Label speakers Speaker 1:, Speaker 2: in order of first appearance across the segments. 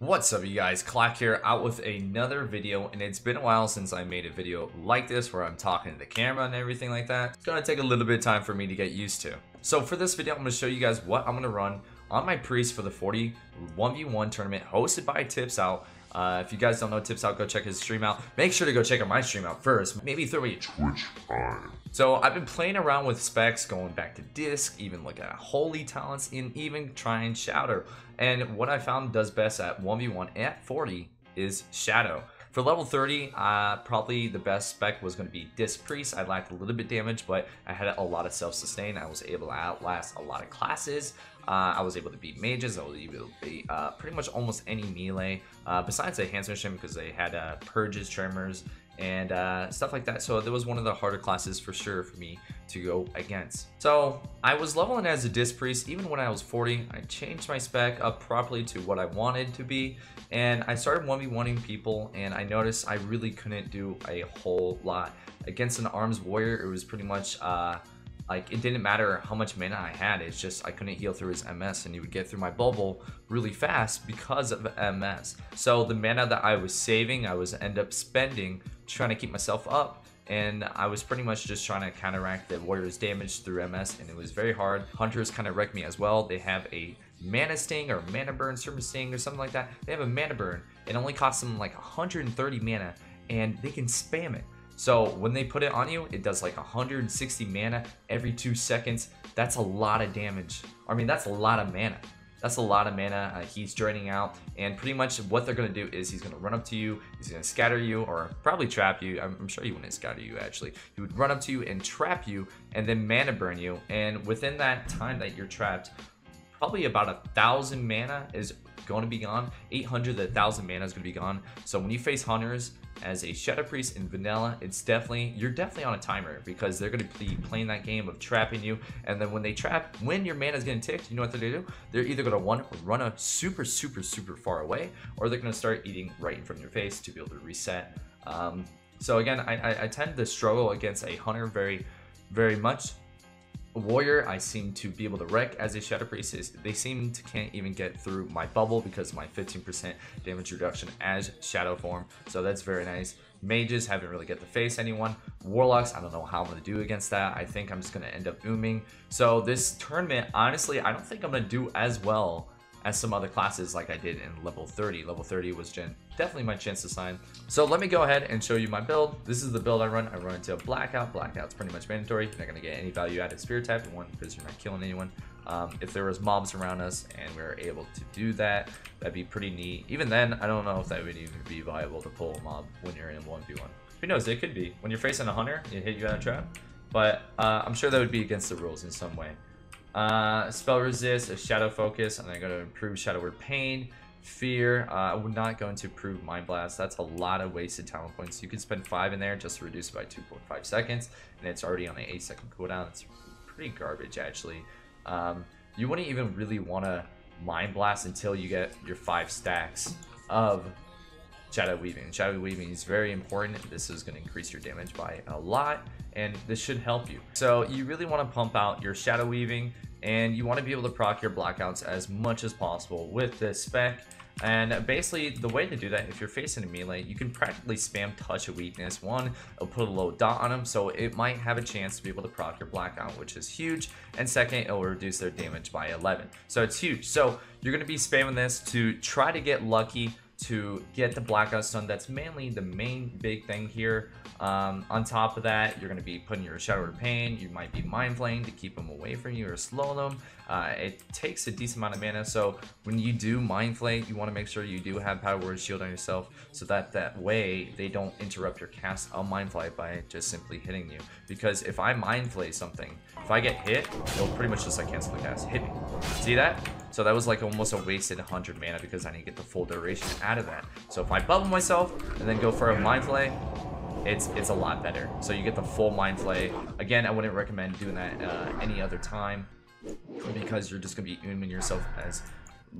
Speaker 1: What's up you guys, Claak here, out with another video, and it's been a while since I made a video like this where I'm talking to the camera and everything like that. It's gonna take a little bit of time for me to get used to. So for this video, I'm gonna show you guys what I'm gonna run on my Priest for the 40 1v1 tournament hosted by Tips Out. Uh, if you guys don't know Tips Out, go check his stream out. Make sure to go check out my stream out first. Maybe throw me a Twitch Prime. So I've been playing around with specs, going back to disc, even looking at holy talents, and even trying shadow. And what I found does best at 1v1 at 40 is shadow. For level 30, uh, probably the best spec was going to be Disc Priest. I lacked a little bit damage, but I had a lot of self-sustain. I was able to outlast a lot of classes. Uh, I was able to beat mages. I was able to beat uh, pretty much almost any melee, uh, besides the Handsome Shim because they had uh, purges, tremors, and uh, stuff like that. So that was one of the harder classes for sure for me to go against. So I was leveling as a Disc Priest. Even when I was 40, I changed my spec up properly to what I wanted to be. And I started 1v1ing people and I noticed I really couldn't do a whole lot. Against an Arms Warrior, it was pretty much... Like it didn't matter how much mana I had it's just I couldn't heal through his MS and he would get through my bubble really fast because of MS so the mana that I was saving I was end up spending trying to keep myself up and I was pretty much just trying to counteract the warrior's damage through MS and it was very hard. Hunters kind of wrecked me as well. They have a mana sting or mana burn serpent sting or something like that. They have a mana burn. It only costs them like 130 mana and they can spam it so when they put it on you, it does like 160 mana every two seconds. That's a lot of damage. I mean, that's a lot of mana. That's a lot of mana. Uh, he's draining out, and pretty much what they're gonna do is he's gonna run up to you, he's gonna scatter you, or probably trap you. I'm, I'm sure he wouldn't scatter you actually. He would run up to you and trap you, and then mana burn you. And within that time that you're trapped, probably about a thousand mana is going to be gone. 800 to 1000 mana is going to be gone. So when you face hunters, as a Shadow Priest in vanilla, it's definitely, you're definitely on a timer because they're going to be playing that game of trapping you. And then when they trap, when your mana is getting ticked, you know what they're going to do? They're either going to one, run a super, super, super far away, or they're going to start eating right in front of your face to be able to reset. Um, so again, I, I, I tend to struggle against a hunter very, very much warrior I seem to be able to wreck as a Shadow Priest they seem to can't even get through my bubble because my 15% damage reduction as Shadow form. So that's very nice. Mages haven't really get to face anyone. Warlocks I don't know how I'm gonna do against that. I think I'm just gonna end up ooming. So this tournament honestly I don't think I'm gonna do as well as some other classes like I did in level 30. Level 30 was gen definitely my chance to sign. So let me go ahead and show you my build. This is the build I run. I run into a Blackout. Blackout's pretty much mandatory. You're not going to get any value added spirit tap, in one, because you're not killing anyone. Um, if there was mobs around us and we were able to do that, that'd be pretty neat. Even then, I don't know if that would even be viable to pull a mob when you're in 1v1. Who knows, it could be. When you're facing a hunter, it hit you out of trap. But uh, I'm sure that would be against the rules in some way. Uh, spell resist, a shadow focus, and I'm going to improve shadow word pain, fear. Uh, I'm not going to improve mind blast. That's a lot of wasted talent points. You can spend five in there just to reduce it by 2.5 seconds, and it's already on an 8 second cooldown. It's pretty garbage actually. Um, you wouldn't even really want to mind blast until you get your five stacks of shadow weaving. Shadow weaving is very important. This is going to increase your damage by a lot and this should help you. So you really want to pump out your shadow weaving and you want to be able to proc your blackouts as much as possible with this spec. And basically, the way to do that, if you're facing a melee, you can practically spam touch of weakness. One, it'll put a low dot on them, so it might have a chance to be able to proc your blackout, which is huge. And second, it'll reduce their damage by 11. So it's huge. So you're going to be spamming this to try to get lucky to get the blackout stun. That's mainly the main big thing here. Um, on top of that, you're going to be putting your Shadow Word Pain. You might be Mind Flaying to keep them away from you or slow them. Uh, it takes a decent amount of mana, so when you do Mind Flay, you want to make sure you do have Power Word Shield on yourself so that that way they don't interrupt your cast of Mind Flay by just simply hitting you. Because if I Mind Flay something, if I get hit, it'll pretty much just like cancel the cast. Hit me. See that? So that was like almost a wasted 100 mana because I didn't get the full duration out of that. So if I bubble myself and then go for a Mind Flay, it's it's a lot better. So you get the full Mind Flay. Again, I wouldn't recommend doing that uh, any other time because you're just going to be ooming yourself as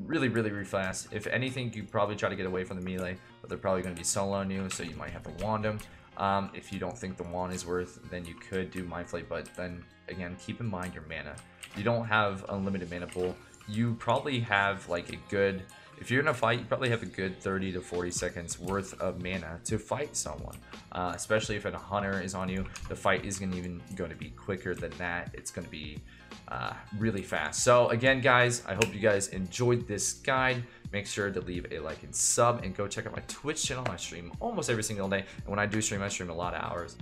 Speaker 1: really, really, really fast. If anything, you probably try to get away from the melee, but they're probably going to be soloing you, so you might have to wand them. Um, if you don't think the wand is worth, then you could do Mind Flay, but then, again, keep in mind your mana. You don't have unlimited mana pool. You probably have, like, a good if you're in a fight, you probably have a good 30 to 40 seconds worth of mana to fight someone. Uh, especially if a hunter is on you, the fight is going to even going to be quicker than that. It's going to be uh, really fast. So again, guys, I hope you guys enjoyed this guide. Make sure to leave a like and sub and go check out my Twitch channel. I stream almost every single day. And when I do stream, I stream a lot of hours.